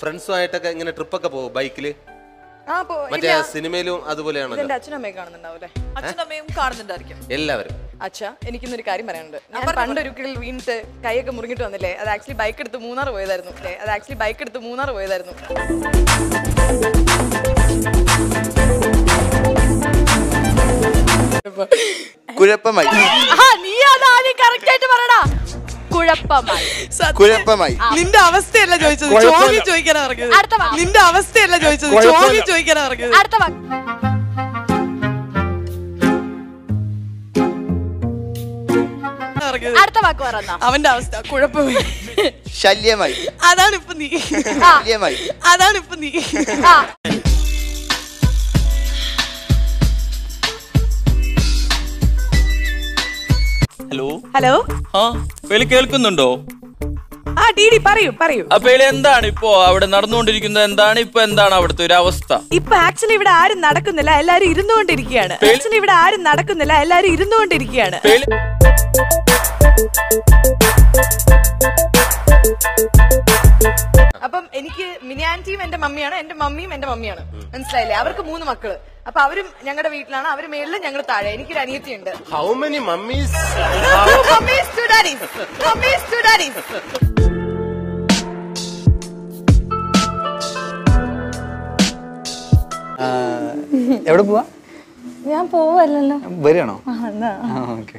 ഫ്രണ്ട്സുമായിട്ടൊക്കെ ഇങ്ങനെ ട്രിപ്പൊക്കെ പോകും ബൈക്കിൽ മറ്റേ സിനിമയിലും കാണുന്നുണ്ടായിരിക്കും. എല്ലാവരും. അച്ഛാ എനിക്കിന്നൊരു കാര്യം പറയാനുണ്ട്. ഞാൻ പണ്ടൊരിക്കൽ വീണിട്ട് കൈയൊക്കെ മുറിഞ്ഞിട്ട് വന്നില്ലേ? അത് ആക്ച്വലി ബൈക്ക് എടുത്ത് മൂന്നാർ പോയതായിരുന്നു. അല്ലേ? അത് ആക്ച്വലി ബൈക്ക് എടുത്ത് മൂന്നാർ പോയതായിരുന്നു. കുഴപ്പമായി. ആ നീ കുഴപ്പമായി. കുഴപ്പമായി. നിന്റെ അവസ്ഥയല്ല ചോദിച്ചത്. ചോദ്യം ചോദിക്കാൻ പറഞ്ഞത് അടുത്ത വാ. നിന്റെ അവസ്ഥയല്ല ചോദിച്ചത്. ചോദ്യം ചോദിക്കാൻ പറഞ്ഞത് അടുത്ത വാക്ക്. അടുത്ത വാക്ക് പറഞ്ഞ. അവന്റെ അവസ്ഥ കുഴപ്പമില്ല. ശല്യമായി. അതാണ് ഇപ്പൊ നീ ശല്യമായി. അതാണ് ഇപ്പൊ നീ. ആ. ഹലോ ഹലോ ആ പേളി കേൾക്കുന്നുണ്ടോ? ആ ടി ഡി പറയൂ പറയൂ. ആ പേളി എന്താണ് ഇപ്പോ? അവിടെ നടന്നുകൊണ്ടിരിക്കുന്നത് എന്താണ്? ഇപ്പൊ എന്താണ് അവിടുത്തെ ഒരു അവസ്ഥ? ഇപ്പൊ ആക്ച്വലി ഇവിടെ ആരും നടക്കുന്നില്ല എല്ലാരും ഇരുന്നുകൊണ്ടിരിക്കുകയാണ്. ആക്ച്വലി ഇവിടെ ആരും നടക്കുന്നില്ല എല്ലാരും ഇരുന്നുകൊണ്ടിരിക്കുകയാണ്. അപ്പം എനിക്ക് മിനിയാന്റിയും എന്റെ മമ്മിയാണ് എന്റെ മമ്മിയും എന്റെ മമ്മിയാണ്. മനസ്സിലായില്ലേ? അവർക്ക് മൂന്ന് മക്കൾ. അപ്പൊ അവരും ഞങ്ങളുടെ വീട്ടിലാണ് അവർ മേളിലും ഞങ്ങൾ താഴെ. എനിക്കൊരു അനിയത്തിയുണ്ട്. How many mummies daddies. Mummies, two daddies. എവിടെ പോവാ? ഞാൻ പോവല്ലോ വരികയാണോ? അല്ല. ഓക്കെ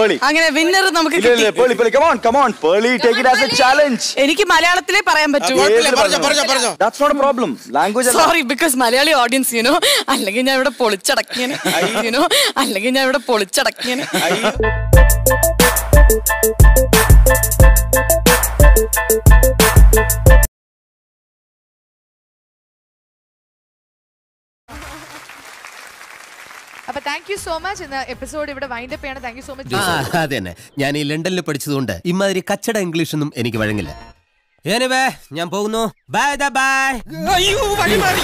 പേളി. അങ്ങനെ വിന്നർ നമുക്ക് ഇല്ല ഇല്ല കിട്ടി. Pearle Pearle. Come on come on Pearle take it as a challenge എനിക്ക് മലയാളത്തിലേ പറയാൻ പറ്റൂ. That's not a problem language sorry because Malayali audience you know അല്ലെങ്കിൽ ഞാൻ ഇവിടെ പൊളിച്ചടക്കിയാണ് യുനോ അല്ലെങ്കിൽ ഞാൻ ഇവിടെ പൊളിച്ചടക്കിയാണ് അപ്പൊ താങ്ക് യു സോ മച്ച് ഇന്ന് എപ്പിസോഡ് ഇവിടെ വൈൻഡ് അപ്പ് ചെയ്യണം. താങ്ക് യു സോ മച്ച് അതെ തന്നെ. ഞാൻ ഈ ലണ്ടനിൽ പഠിച്ചതുകൊണ്ട് ഇമാതിരി കച്ചട ഇംഗ്ലീഷ് ഒന്നും എനിക്ക് വഴങ്ങില്ല. Anyway, ഞാൻ പോകുന്നു. ബൈ ബൈ അയ്യോ വഴി മാറി.